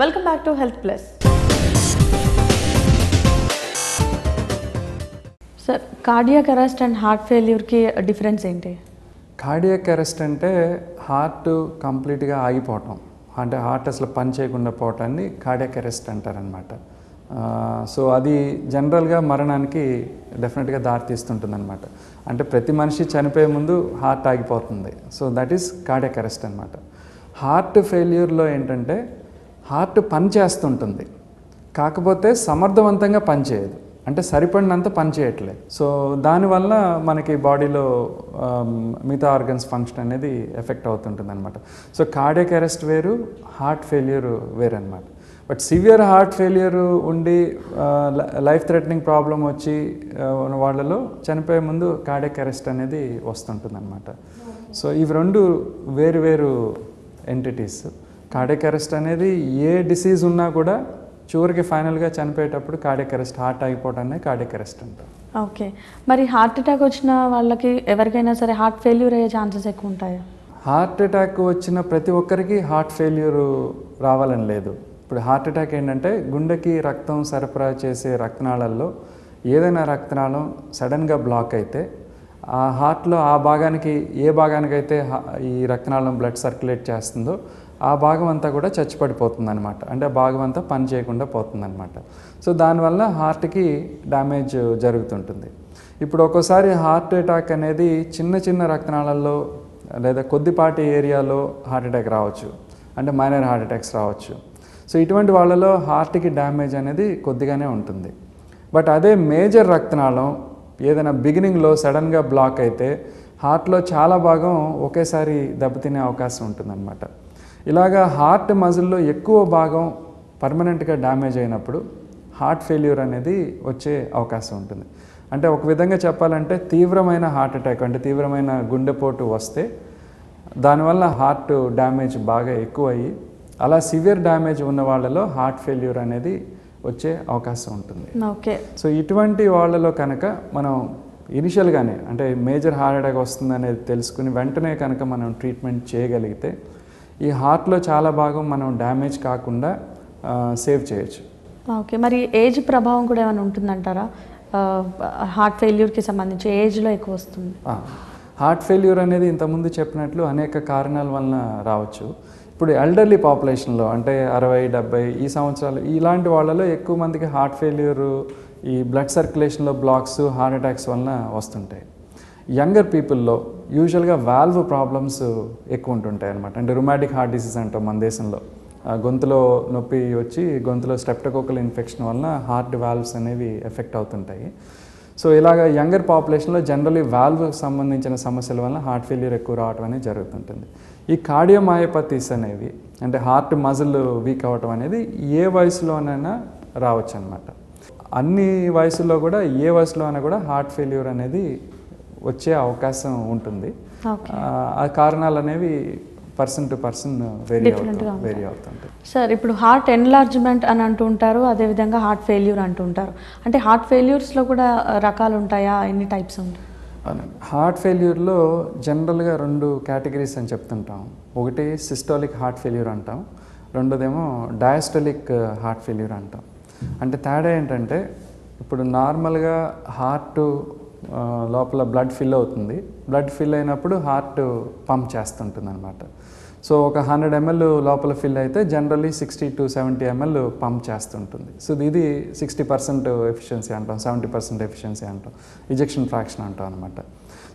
Welcome back to health plus sir cardiac arrest and heart ఫెయిల్యూర్కి difference ఏంటి? Cardiac arrest అంటే heart కంప్లీట్గా ఆగిపోవటం. అంటే హార్ట్ అసలు పని చేయకుండా పోవటాన్ని కార్డియక్ అరెస్ట్ అంటారనమాట సో అది జనరల్గా మరణానికి డెఫినెట్గా దారితీస్తుంటుంది అనమాట అంటే ప్రతి మనిషి చనిపోయే ముందు హార్ట్ ఆగిపోతుంది. So that is cardiac arrest అనమాట హార్ట్ ఫెయిల్యూర్లో ఏంటంటే హార్ట్ పని చేస్తుంటుంది. కాకపోతే సమర్థవంతంగా పనిచేయదు అంటే సరిపడినంత పనిచేయట్లేదు సో దానివల్ల మనకి బాడీలో మిగతా ఆర్గన్స్ ఫంక్షన్ అనేది ఎఫెక్ట్ అవుతుంటుంది అనమాట సో కార్డియక్ అరెస్ట్ వేరు హార్ట్ ఫెయిల్యూర్ వేరు అనమాట బట్ సివియర్ హార్ట్ ఫెయిల్యూర్ ఉండి లైఫ్ థ్రెటనింగ్ ప్రాబ్లం వచ్చి ఉన్న వాళ్ళలో చనిపోయే ముందు కార్డియక్ అరెస్ట్ అనేది వస్తుంటుంది అనమాట సో ఇవి రెండు వేరు వేరు ఎంటిటీస్ కార్డియక్ అరెస్ట్ అనేది ఏ డిసీజ్ ఉన్నా కూడా చివరికి ఫైనల్గా చనిపోయేటప్పుడు కార్డియక్ అరెస్ట్ హార్ట్ ఆగిపోవడాన్ని కార్డియక్ అరెస్ట్ అంటారు. ఓకే. మరి హార్ట్ అటాక్ వచ్చిన వాళ్ళకి ఎవరికైనా సరే హార్ట్ ఫెయిల్యూర్ అయ్యే ఛాన్సెస్ ఎక్కువ ఉంటాయా? హార్ట్ అటాక్ వచ్చిన ప్రతి ఒక్కరికి హార్ట్ ఫెయిల్యూర్ రావాలని లేదు. ఇప్పుడు హార్ట్ అటాక్ ఏంటంటే గుండెకి రక్తం సరఫరా చేసే రక్తనాళాల్లో ఏదైనా రక్తనాళం సడన్గా బ్లాక్ అయితే ఆ హార్ట్లో ఆ భాగానికి ఏ భాగానికైతే ఈ రక్తనాళం బ్లడ్ సర్క్యులేట్ చేస్తుందో ఆ భాగం అంతా కూడా చచ్చిపడిపోతుంది అనమాట అంటే ఆ భాగం అంతా పని చేయకుండా పోతుంది అనమాట సో దానివల్ల హార్ట్కి డ్యామేజ్ జరుగుతుంటుంది. ఇప్పుడు ఒక్కోసారి హార్ట్ అటాక్ అనేది చిన్న చిన్న రక్తనాళాల్లో లేదా కొద్దిపాటి ఏరియాలో హార్ట్ అటాక్ రావచ్చు. అంటే మైనర్ హార్ట్ అటాక్స్ రావచ్చు. సో ఇటువంటి వాళ్ళలో హార్ట్కి డ్యామేజ్ అనేది కొద్దిగానే ఉంటుంది. బట్ అదే మేజర్ రక్తనాళం ఏదైనా బిగినింగ్లో సడన్గా బ్లాక్ అయితే హార్ట్లో చాలా భాగం ఒకేసారి దెబ్బతినే అవకాశం ఉంటుందన్నమాట. ఇలాగా హార్ట్ మజిల్లో ఎక్కువ భాగం పర్మనెంట్గా డ్యామేజ్ అయినప్పుడు హార్ట్ ఫెయిల్యూర్ అనేది వచ్చే అవకాశం ఉంటుంది. అంటే ఒక విధంగా చెప్పాలంటే తీవ్రమైన హార్ట్ అటాక్ అంటే తీవ్రమైన గుండెపోటు వస్తే దానివల్ల హార్ట్ డ్యామేజ్ బాగా ఎక్కువ అయ్యి అలా సివియర్ డ్యామేజ్ ఉన్న వాళ్ళలో హార్ట్ ఫెయిల్యూర్ అనేది వచ్చే అవకాశం ఉంటుంది. ఓకే. సో ఇటువంటి వాళ్ళలో కనుక మనం ఇనిషియల్గానే అంటే మేజర్ హార్ట్ అటాక్ వస్తుంది అనేది తెలుసుకుని వెంటనే కనుక మనం ట్రీట్మెంట్ చేయగలిగితే ఈ హార్ట్లో చాలా భాగం మనం డ్యామేజ్ కాకుండా సేవ్ చేయొచ్చు. ఓకే. మరి ఏజ్ ప్రభావం కూడా ఏమైనా ఉంటుందంటారా? హార్ట్ ఫెయిల్యూర్కి సంబంధించి ఏజ్లో ఎక్కువ వస్తుంది. హార్ట్ ఫెయిల్యూర్ అనేది ఇంతకుముందు చెప్పినట్లు అనేక కారణాల వలన రావచ్చు. ఇప్పుడు ఎల్డర్లీ పాపులేషన్లో అంటే అరవై డెబ్బై ఈ సంవత్సరాలు ఇలాంటి వాళ్ళలో ఎక్కువ మందికి హార్ట్ ఫెయిల్యూర్ ఈ బ్లడ్ సర్క్యులేషన్లో బ్లాక్స్ హార్ట్ అటాక్స్ వలన వస్తుంటాయి. యంగర్ పీపుల్లో యూజువల్గా వాల్వ్ ప్రాబ్లమ్స్ ఎక్కువ ఉంటుంటాయి అనమాట అంటే రుమాటిక్ హార్ట్ డిసీజ్ అంటాం మన దేశంలో. ఆ గొంతులో నొప్పి వచ్చి గొంతులో స్టెప్టకోకల్ ఇన్ఫెక్షన్ వలన హార్ట్ వాల్వ్స్ అనేవి ఎఫెక్ట్ అవుతుంటాయి. సో ఇలాగ యంగర్ పాపులేషన్లో జనరలీ వాల్వ్ సంబంధించిన సమస్యల వల్ల హార్ట్ ఫెయిల్యూర్ ఎక్కువ రావడం అనేది జరుగుతుంటుంది. ఈ కార్డియోమయోపతీస్ అనేవి అంటే హార్ట్ మజిల్ వీక్ అవ్వటం అనేది ఏ వయసులోనైనా రావచ్చు అనమాట అన్ని వయసుల్లో కూడా ఏ వయసులో అయినా కూడా హార్ట్ ఫెయిల్యూర్ అనేది వచ్చే అవకాశం ఉంటుంది. ఆ, కారణాలు అనేవి person to person vary. Vary అవుతుంటాయి. సార్ ఇప్పుడు హార్ట్ ఎన్లార్జ్మెంట్ అని అంటూ ఉంటారు అదేవిధంగా హార్ట్ ఫెయిల్యూర్ అంటూ ఉంటారు. అంటే హార్ట్ ఫెయిల్యూర్స్లో కూడా రకాలు ఉంటాయా? ఎన్ని టైప్స్ ఉంటాయి? హార్ట్ ఫెయిల్యూర్లో జనరల్గా రెండు కేటగిరీస్ అని చెప్తుంటాం. ఒకటి సిస్టాలిక్ హార్ట్ ఫెయిల్యూర్ అంటాం. రెండోదేమో డయాస్టలిక్ హార్ట్ ఫెయిల్యూర్ అంటాం. అంటే తేడా ఏంటంటే ఇప్పుడు నార్మల్గా హార్ట్ లోపల బ్లడ్ ఫిల్ అవుతుంది. బ్లడ్ ఫిల్ అయినప్పుడు హార్ట్ పంప్ చేస్తుంటుంది అనమాట సో ఒక హండ్రెడ్ ఎంఎల్ లోపల ఫిల్ అయితే generally sixty to seventy ML pump చేస్తుంటుంది. సో ఇది సిక్స్టీ పర్సెంట్ ఎఫిషియన్సీ అంటాం సెవెంటీ పర్సెంట్ ఎఫిషియన్సీ అంటాం ఇజెక్షన్ ఫ్రాక్షన్ అంటాం అనమాట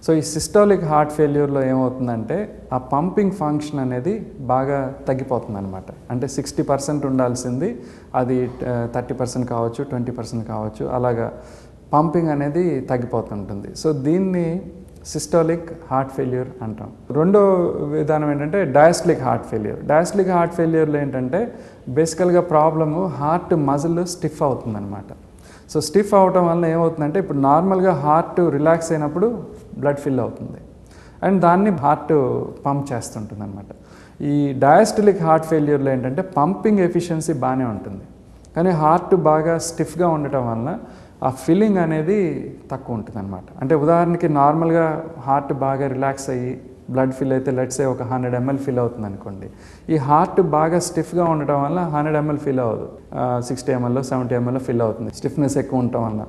సో ఈ సిస్టాలిక్ హార్ట్ ఫెయిల్యూర్లో ఏమవుతుందంటే ఆ పంపింగ్ ఫంక్షన్ అనేది బాగా తగ్గిపోతుంది అనమాట అంటే సిక్స్టీ పర్సెంట్ ఉండాల్సింది అది థర్టీ పర్సెంట్ కావచ్చు ట్వంటీ పర్సెంట్ కావచ్చు అలాగా పంపింగ్ అనేది తగ్గిపోతుంటుంది. సో దీన్ని సిస్టోలిక్ హార్ట్ ఫెయిల్యూర్ అంటాం. రెండో విధానం ఏంటంటే diastolic heart failure. Diastolic heart ఫెయిల్యూర్లో ఏంటంటే బేసికల్గా ప్రాబ్లము హార్ట్ మజిల్ స్టిఫ్ అవుతుందన్నమాట. సో స్టిఫ్ అవటం వల్ల ఏమవుతుందంటే ఇప్పుడు నార్మల్గా హార్ట్ రిలాక్స్ అయినప్పుడు బ్లడ్ ఫిల్ అవుతుంది. అండ్ దాన్ని హార్ట్ పంప్ చేస్తుంటుంది అనమాట ఈ డయాస్టిలిక్ హార్ట్ ఫెయిల్యూర్లో ఏంటంటే పంపింగ్ ఎఫిషియన్సీ బాగానే ఉంటుంది. కానీ హార్ట్ బాగా స్టిఫ్గా ఉండటం వలన ఆ ఫీలింగ్ అనేది తక్కువ ఉంటుంది అనమాట అంటే ఉదాహరణకి నార్మల్గా హార్ట్ బాగా రిలాక్స్ అయ్యి బ్లడ్ ఫిల్ అయితే లెట్సే ఒక హండ్రెడ్ ఎంఎల్ ఫిల్ అవుతుంది అనుకోండి ఈ హార్ట్ బాగా స్టిఫ్గా ఉండటం వల్ల హండ్రెడ్ ఎంఎల్ ఫిల్ అవ్వదు. సిక్స్టీ ఎంఎల్ సెవెంటీ ఎంఎల్లో ఫిల్ అవుతుంది. స్టిఫ్నెస్ ఎక్కువ ఉండటం వల్ల.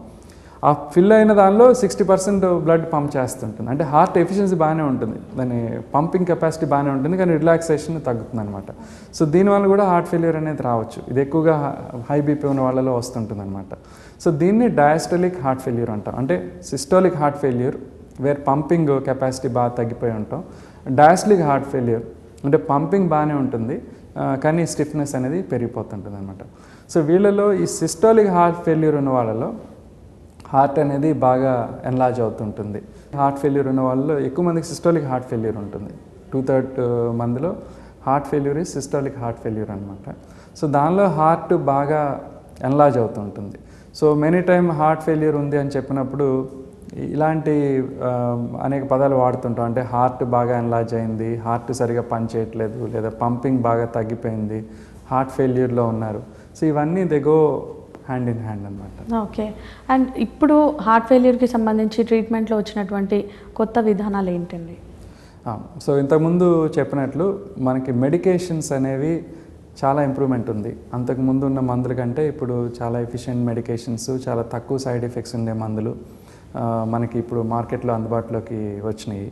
ఆ ఫిల్ అయిన దానిలో సిక్స్టీ పర్సెంట్ బ్లడ్ పంప్ చేస్తుంటుంది. అంటే హార్ట్ ఎఫిషియన్సీ బాగానే ఉంటుంది. దాని పంపింగ్ కెపాసిటీ బాగానే ఉంటుంది. కానీ రిలాక్సేషన్ తగ్గుతుంది అనమాట సో దీనివల్ల కూడా హార్ట్ ఫెయిల్యూర్ అనేది రావచ్చు. ఇది ఎక్కువగా హై బీపీ ఉన్న వాళ్ళలో వస్తుంటుంది అనమాట సో దీన్ని డయాస్టలిక్ హార్ట్ ఫెయిల్యూర్ అంటాం. అంటే systolic heart failure where pumping capacity బాగా తగ్గిపోయి ఉంటాం. డయాస్టలిక్ హార్ట్ ఫెయిల్యూర్ అంటే పంపింగ్ బాగానే ఉంటుంది. కానీ స్టిఫ్నెస్ అనేది పెరిగిపోతుంటుంది అనమాట సో వీళ్ళలో ఈ సిస్టోలిక్ హార్ట్ ఫెయిల్యూర్ ఉన్న వాళ్ళలో హార్ట్ అనేది బాగా ఎన్లాజ్ అవుతుంటుంది. హార్ట్ ఫెయిల్యూర్ ఉన్న వాళ్ళు ఎక్కువ మందికి సిస్టోలిక్ హార్ట్ ఫెయిల్యూర్ ఉంటుంది. టూ థర్డ్ మందిలో heart failure is heart failure అనమాట సో దానిలో హార్ట్ బాగా ఎన్లాజ్ అవుతుంటుంది. So many time heart failure ఉంది అని చెప్పినప్పుడు ఇలాంటి అనేక పదాలు వాడుతుంటాం. అంటే హార్ట్ బాగా ఎన్లాజ్ అయింది హార్ట్ సరిగా పనిచేయట్లేదు లేదా పంపింగ్ బాగా తగ్గిపోయింది హార్ట్ ఫెయిల్యూర్లో ఉన్నారు. సో ఇవన్నీ they go hand in hand అనమాట ఓకే అండ్ ఇప్పుడు హార్ట్ ఫెయిల్యూర్కి సంబంధించి ట్రీట్మెంట్లో వచ్చినటువంటి కొత్త విధానాలు ఏంటండి? సో ఇంతకుముందు చెప్పినట్లు మనకి మెడికేషన్స్ అనేవి చాలా ఇంప్రూవ్మెంట్ ఉంది. అంతకుముందు ఉన్న మందుల కంటే ఇప్పుడు చాలా ఎఫిషియెంట్ మెడికేషన్స్ చాలా తక్కువ సైడ్ ఎఫెక్ట్స్ ఉండే మందులు మనకి ఇప్పుడు మార్కెట్లో అందుబాటులోకి వచ్చినాయి.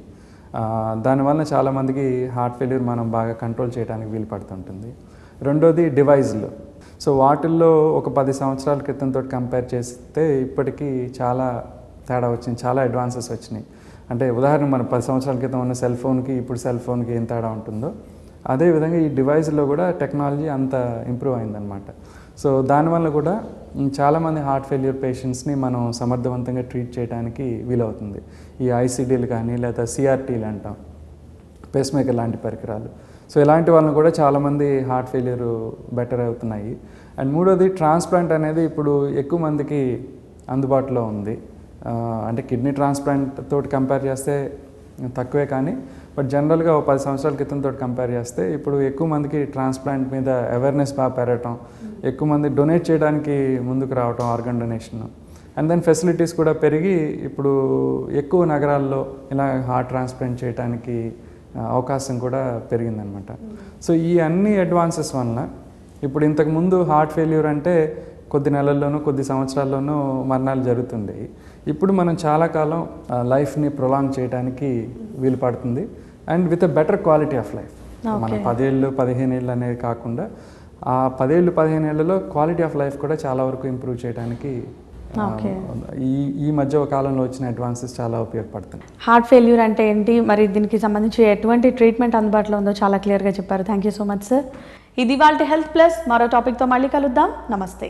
దానివల్ల చాలామందికి హార్ట్ ఫెయిల్యూర్ మనం బాగా కంట్రోల్ చేయడానికి వీలు పడుతుంటుంది రెండోది డివైజ్లు సో వాటిల్లో ఒక పది సంవత్సరాల క్రితంతో కంపేర్ చేస్తే ఇప్పటికీ చాలా తేడా వచ్చింది చాలా అడ్వాన్సెస్ వచ్చినాయి. అంటే ఉదాహరణ మన పది సంవత్సరాల క్రితం ఉన్న సెల్ ఫోన్కి ఇప్పుడు సెల్ ఫోన్కి ఏం తేడా ఉంటుందో. అదేవిధంగా ఈ డివైస్లో కూడా టెక్నాలజీ అంత ఇంప్రూవ్ అయిందనమాట సో దానివల్ల కూడా చాలామంది హార్ట్ ఫెయిల్యూర్ పేషెంట్స్ని మనం సమర్థవంతంగా ట్రీట్ చేయడానికి వీలవుతుంది. ఈ ఐసీడీలు కానీ లేదా సిఆర్టీలు అంటాం పేస్ మేకర్ లాంటి పరికరాలు. సో ఇలాంటి వాళ్ళని కూడా చాలామంది హార్ట్ ఫెయిలియర్ బెటర్ అవుతున్నాయి. అండ్ మూడోది ట్రాన్స్ప్లాంట్ అనేది ఇప్పుడు ఎక్కువ మందికి అందుబాటులో ఉంది. అంటే కిడ్నీ ట్రాన్స్ప్లాంట్ తోటి కంపేర్ చేస్తే తక్కువే కానీ బట్ జనరల్గా ఒక పది సంవత్సరాల క్రితం తోటి కంపేర్ చేస్తే ఇప్పుడు ఎక్కువ మందికి ట్రాన్స్ప్లాంట్ మీద అవేర్నెస్ బాగా పెరగటం ఎక్కువ మంది డొనేట్ చేయడానికి ముందుకు రావటం organ donation. And then facilities కూడా పెరిగి ఇప్పుడు ఎక్కువ నగరాల్లో ఇలా హార్ట్ ట్రాన్స్ప్లాంట్ చేయడానికి అవకాశం కూడా పెరిగిందనమాట సో ఈ అన్ని అడ్వాన్సెస్ వలన ఇప్పుడు ఇంతకుముందు హార్ట్ ఫెయిల్యూర్ అంటే కొద్ది నెలల్లోనూ కొద్ది సంవత్సరాల్లోనూ మరణాలు జరుగుతుండేవి ఇప్పుడు మనం చాలా కాలం లైఫ్ని ప్రొలాంగ్ చేయడానికి వీలు పడుతుంది and with a better quality of life మన. పదేళ్ళు పదిహేను ఏళ్ళు అనేది కాకుండా ఆ పదేళ్ళు పదిహేను ఏళ్ళలో క్వాలిటీ ఆఫ్ లైఫ్ కూడా చాలా వరకు ఇంప్రూవ్ చేయడానికి. ఈ ఈ మధ్య కాలంలో వచ్చిన అడ్వాన్సెస్ చాలా ఉపయోగపడుతుంది హార్ట్ ఫెయిల్యూర్ అంటే ఏంటి? మరి దీనికి సంబంధించి ఎటువంటి ట్రీట్మెంట్ అందుబాటులో ఉందో చాలా క్లియర్గా చెప్పారు. Thank you so much sir ఇది వాళ్ళ హెల్త్ ప్లస్ మరో టాపిక్తో మళ్ళీ కలుద్దాం. నమస్తే.